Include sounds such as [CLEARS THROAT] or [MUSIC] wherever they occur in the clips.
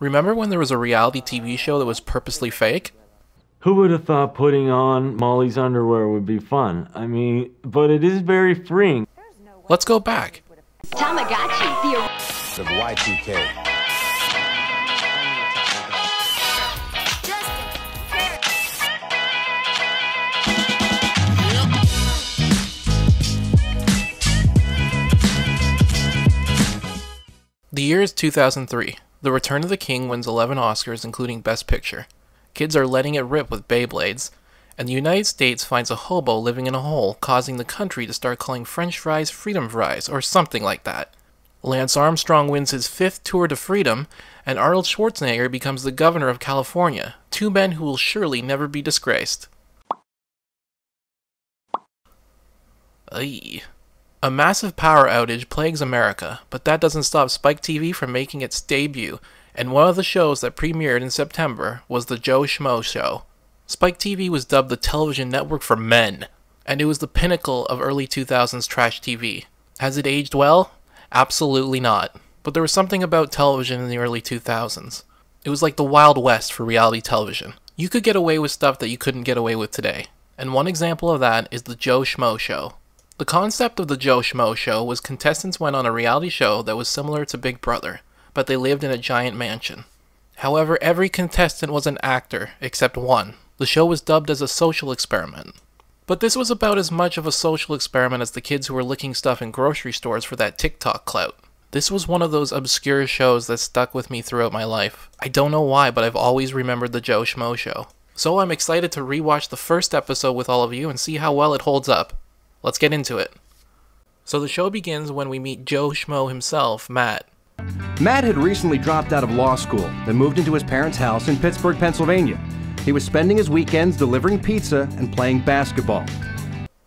Remember when there was a reality TV show that was purposely fake? Who would have thought putting on Molly's underwear would be fun? I mean, but it is very freeing. Let's go back. Tamagotchi, the of Y2K. The year is 2003. The Return of the King wins 11 Oscars, including Best Picture. Kids are letting it rip with Beyblades, and the United States finds a hobo living in a hole, causing the country to start calling French fries freedom fries, or something like that. Lance Armstrong wins his fifth tour to freedom, and Arnold Schwarzenegger becomes the governor of California, two men who will surely never be disgraced. Ay. A massive power outage plagues America, but that doesn't stop Spike TV from making its debut, and one of the shows that premiered in September was The Joe Schmo Show. Spike TV was dubbed the television network for men, and it was the pinnacle of early 2000s trash TV. Has it aged well? Absolutely not. But there was something about television in the early 2000s. It was like the Wild West for reality television. You could get away with stuff that you couldn't get away with today. And one example of that is The Joe Schmo Show. The concept of the Joe Schmo show was contestants went on a reality show that was similar to Big Brother, but they lived in a giant mansion. However, every contestant was an actor, except one. The show was dubbed as a social experiment. But this was about as much of a social experiment as the kids who were licking stuff in grocery stores for that TikTok clout. This was one of those obscure shows that stuck with me throughout my life. I don't know why, but I've always remembered the Joe Schmo show. So I'm excited to rewatch the first episode with all of you and see how well it holds up. Let's get into it. So the show begins when we meet Joe Schmo himself, Matt. Matt had recently dropped out of law school, then moved into his parents' house in Pittsburgh, Pennsylvania. He was spending his weekends delivering pizza and playing basketball.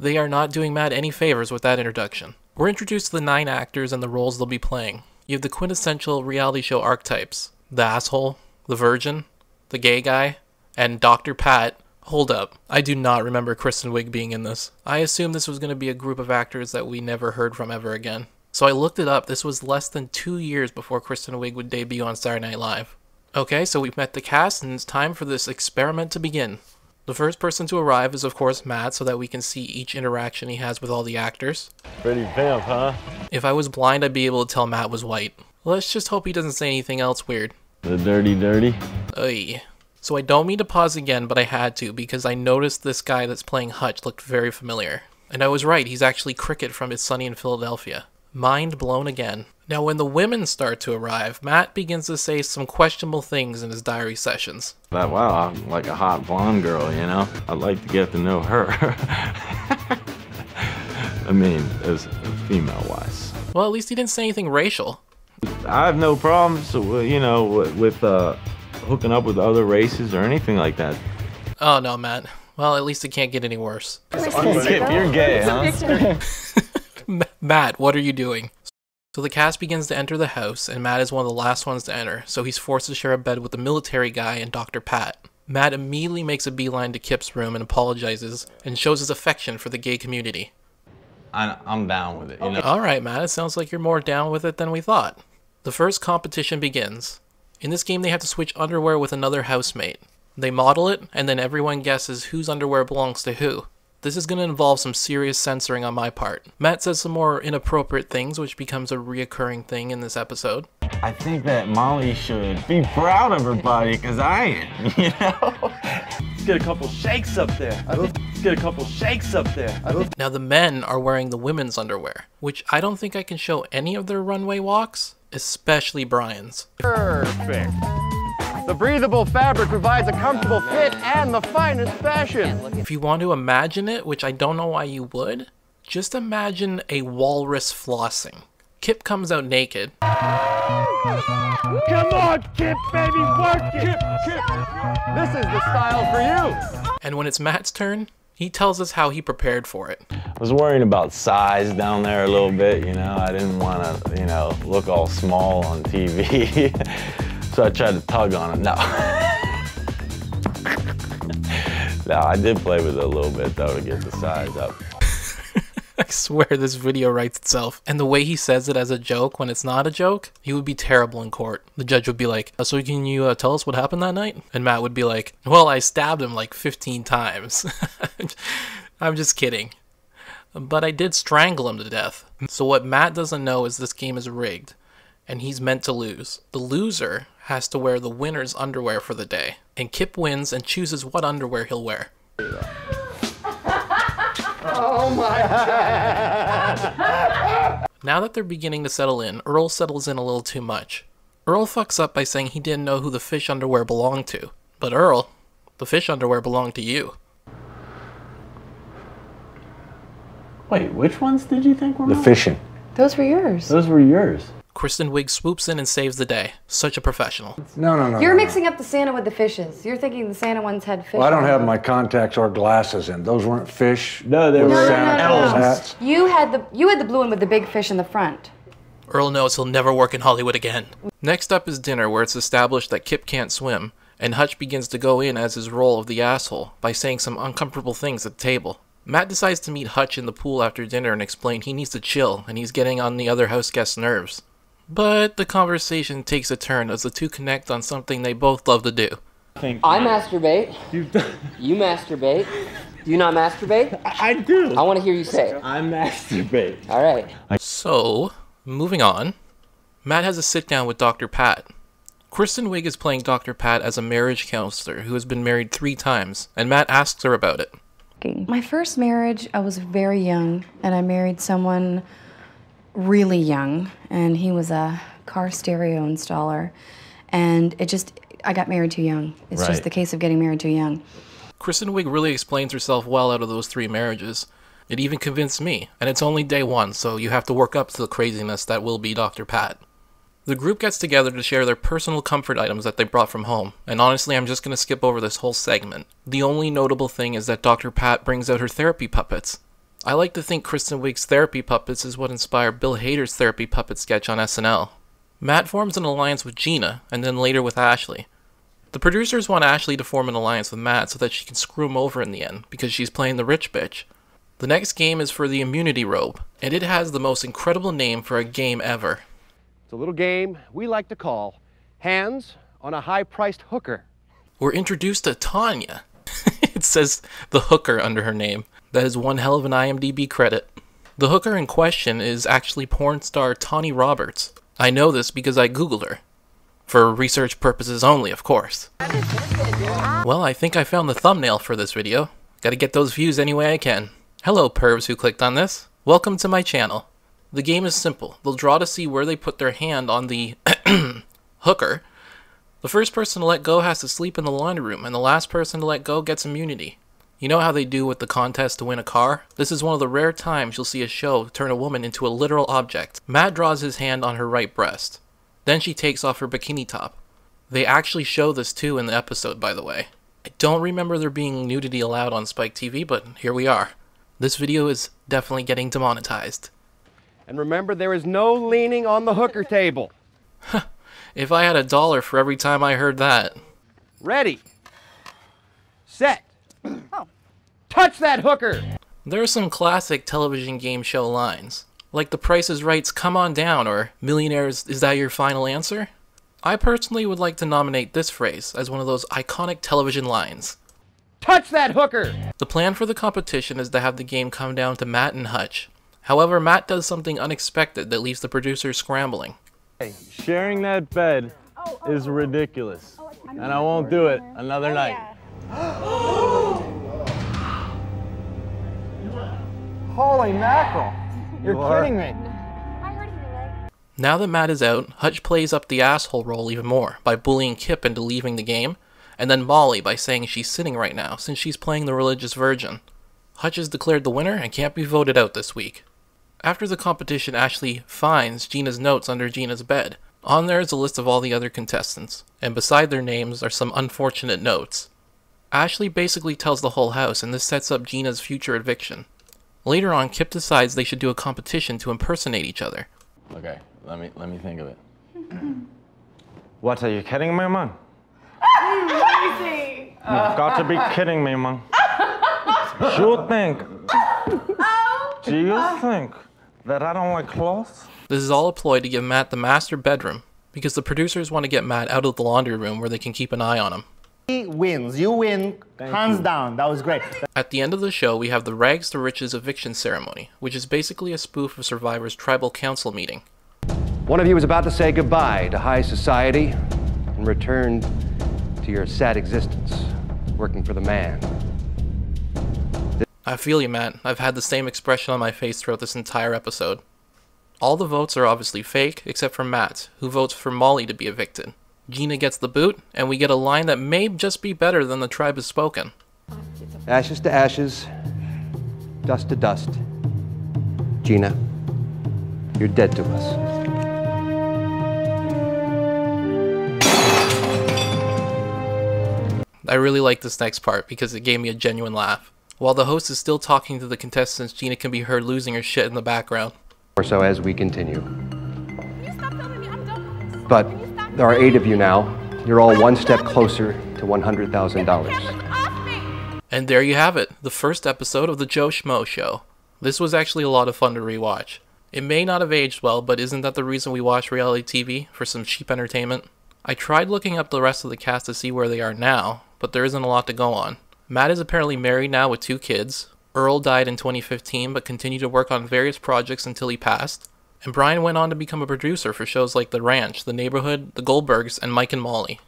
They are not doing Matt any favors with that introduction. We're introduced to the nine actors and the roles they'll be playing. You have the quintessential reality show archetypes the asshole, the virgin, the gay guy, and Dr. Pat, Hold up. I do not remember Kristen Wiig being in this. I assumed this was going to be a group of actors that we never heard from ever again. So I looked it up. This was less than two years before Kristen Wiig would debut on Saturday Night Live. Okay, so we've met the cast, and it's time for this experiment to begin. The first person to arrive is, of course, Matt, so that we can see each interaction he has with all the actors. Pretty vamp, huh? If I was blind, I'd be able to tell Matt was white. Let's just hope he doesn't say anything else weird. The dirty, dirty. Oy. So I don't mean to pause again, but I had to because I noticed this guy that's playing Hutch looked very familiar. And I was right, he's actually Cricket from It's Sunny in Philadelphia. Mind blown again. Now, when the women start to arrive, Matt begins to say some questionable things in his diary sessions. But wow, I'm like a hot blonde girl, you know? I'd like to get to know her. [LAUGHS] I mean, as female wise. Well, at least he didn't say anything racial. I have no problems, you know, with uh, hooking up with other races or anything like that. Oh no, Matt. Well, at least it can't get any worse. You're gay, huh? [LAUGHS] [LAUGHS] Matt, what are you doing? So the cast begins to enter the house, and Matt is one of the last ones to enter, so he's forced to share a bed with the military guy and Dr. Pat. Matt immediately makes a beeline to Kip's room and apologizes, and shows his affection for the gay community. I'm down with it, you know? Alright, Matt, it sounds like you're more down with it than we thought. The first competition begins. In this game, they have to switch underwear with another housemate. They model it, and then everyone guesses whose underwear belongs to who. This is going to involve some serious censoring on my part. Matt says some more inappropriate things, which becomes a reoccurring thing in this episode. I think that Molly should be proud of her body, because I am, [LAUGHS] you know? Let's get a couple shakes up there. Let's get a couple shakes up there. Now, the men are wearing the women's underwear, which I don't think I can show any of their runway walks, especially Brian's. Perfect. The breathable fabric provides a comfortable fit and the finest fashion. If you want to imagine it, which I don't know why you would, just imagine a walrus flossing. Kip comes out naked. Come on, Kip, baby, work it. Kip, Kip. This is the style for you. And when it's Matt's turn, he tells us how he prepared for it. I was worrying about size down there a little bit, you know. I didn't want to, you know, look all small on TV. [LAUGHS] so I tried to tug on it. No. [LAUGHS] no, I did play with it a little bit, though, to get the size up. [LAUGHS] I swear this video writes itself. And the way he says it as a joke when it's not a joke, he would be terrible in court. The judge would be like, "Uh, So can you uh, tell us what happened that night? And Matt would be like, Well, I stabbed him like 15 times. [LAUGHS] I'm just kidding. But I did strangle him to death. So what Matt doesn't know is this game is rigged, and he's meant to lose. The loser has to wear the winner's underwear for the day, and Kip wins and chooses what underwear he'll wear. Oh, now that they're beginning to settle in, Earl settles in a little too much. Earl fucks up by saying he didn't know who the fish underwear belonged to. But Earl, the fish underwear belonged to you. Wait, which ones did you think were The mine? fishing. Those were yours. Those were yours. Kristen Wiig swoops in and saves the day. Such a professional. No, no, no. You're no, no. mixing up the Santa with the fishes. You're thinking the Santa ones had fish. Well, I don't have them. my contacts or glasses in. Those weren't fish. No, they Those were No, no, Santa no, Claus no. hats. You had the you had the blue one with the big fish in the front. Earl knows he'll never work in Hollywood again. Next up is dinner, where it's established that Kip can't swim, and Hutch begins to go in as his role of the asshole by saying some uncomfortable things at the table. Matt decides to meet Hutch in the pool after dinner and explain he needs to chill and he's getting on the other house guest's nerves. But the conversation takes a turn as the two connect on something they both love to do. I masturbate. [LAUGHS] You masturbate. Do you not masturbate? I do. I want to hear you say it. I masturbate. All right. So, moving on, Matt has a sit down with Dr. Pat. Kristen Wiig is playing Dr. Pat as a marriage counselor who has been married three times, and Matt asks her about it. My first marriage, I was very young, and I married someone really young, and he was a car stereo installer, and it just I got married too young. It's Right. just the case of getting married too young. Kristen Wiig really explains herself well out of those three marriages. It even convinced me, and it's only day one, so you have to work up to the craziness that will be Dr. Pat. The group gets together to share their personal comfort items that they brought from home, and honestly, I'm just gonna skip over this whole segment. The only notable thing is that Dr. Pat brings out her therapy puppets. I like to think Kristen Wiig's therapy puppets is what inspired Bill Hader's therapy puppet sketch on SNL. Matt forms an alliance with Gina, and then later with Ashley. The producers want Ashley to form an alliance with Matt so that she can screw him over in the end, because she's playing the rich bitch. The next game is for the immunity robe, and it has the most incredible name for a game ever. It's a little game we like to call Hands on a High Priced Hooker. We're introduced to Tanya. [LAUGHS] it says the hooker under her name. That is one hell of an IMDb credit. The hooker in question is actually porn star Tawny Roberts. I know this because I googled her. For research purposes only, of course. Well, I think I found the thumbnail for this video. Gotta get those views any way I can. Hello, pervs who clicked on this. Welcome to my channel. The game is simple. They'll draw to see where they put their hand on the [CLEARS THROAT] hooker. The first person to let go has to sleep in the laundry room, and the last person to let go gets immunity. You know how they do with the contest to win a car? This is one of the rare times you'll see a show turn a woman into a literal object. Matt draws his hand on her right breast. Then she takes off her bikini top. They actually show this too in the episode, by the way. I don't remember there being nudity allowed on Spike TV, but here we are. This video is definitely getting demonetized. And remember, there is no leaning on the hooker table. If I had a dollar for every time I heard that. Ready. Set. Oh. Touch that hooker. There are some classic television game show lines, like The Price is Right's Come On Down or Millionaires, Is That Your Final Answer? I personally would like to nominate this phrase as one of those iconic television lines. Touch that hooker. The plan for the competition is to have the game come down to Matt and Hutch. However, Matt does something unexpected that leaves the producers scrambling. Sharing that bed is ridiculous. And I won't do it another night. [GASPS] [GASPS] Holy mackerel. You're kidding me. Now that Matt is out, Hutch plays up the asshole role even more by bullying Kip into leaving the game, and then Molly by saying she's sinning right now since she's playing the religious virgin. Hutch is declared the winner and can't be voted out this week. After the competition, Ashley finds Gina's notes under Gina's bed. On there is a list of all the other contestants, and beside their names are some unfortunate notes. Ashley basically tells the whole house, and this sets up Gina's future eviction. Later on, Kip decides they should do a competition to impersonate each other. Okay, let me let me think of it. [CLEARS THROAT] What are you kidding me, man? You've got to be kidding me, man. [LAUGHS] Sure think. Oh Do you think that I don't like clothes? This is all a ploy to give Matt the master bedroom, because the producers want to get Matt out of the laundry room where they can keep an eye on him. He wins. You win, hands down. That was great. At the end of the show, we have the Rags to Riches eviction ceremony, which is basically a spoof of Survivor's tribal council meeting. One of you is about to say goodbye to high society and return to your sad existence, working for the man. I feel you, Matt. I've had the same expression on my face throughout this entire episode. All the votes are obviously fake, except for Matt, who votes for Molly to be evicted. Gina gets the boot, and we get a line that may just be better than the tribe has spoken. Ashes to ashes, dust to dust. Gina, you're dead to us. I really like this next part because it gave me a genuine laugh. While the host is still talking to the contestants, Gina can be heard losing her shit in the background. Or so as we continue. But there are eight of you now. You're all one step closer to $100,000. And there you have it, the first episode of the Joe Schmo Show. This was actually a lot of fun to rewatch. It may not have aged well, but isn't that the reason we watch reality TV? For some cheap entertainment? I tried looking up the rest of the cast to see where they are now, but there isn't a lot to go on. Matt is apparently married now with two kids. Earl died in 2015 but continued to work on various projects until he passed. And Brian went on to become a producer for shows like The Ranch, The Neighborhood, The Goldbergs, and Mike and Molly.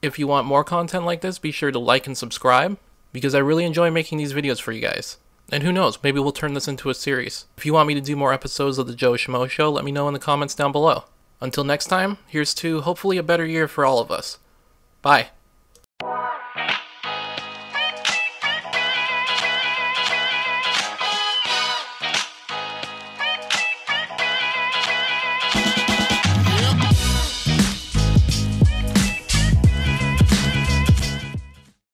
If you want more content like this, be sure to like and subscribe, because I really enjoy making these videos for you guys. And who knows, maybe we'll turn this into a series. If you want me to do more episodes of The Joe Schmo Show, let me know in the comments down below. Until next time, here's to hopefully a better year for all of us. Bye.